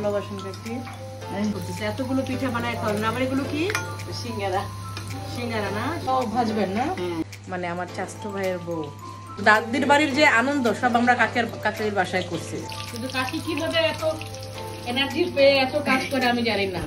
ভালোবাসেন কাকি এতগুলো পিঠা বানায় করেন আবার এগুলো কি? সিঙ্গারা। সিঙ্গারা না? সব ভাজবেন না? মানে আমার চাষ্ট ভাইয়ের বউ। দাদির বাড়ির যে আনন্দ সব আমরা কাকের কাকের বাসায় করছি। কিন্তু কাকি কীভাবে এত এনার্জি পেয়ে এত কাজ করে আমি জানি না।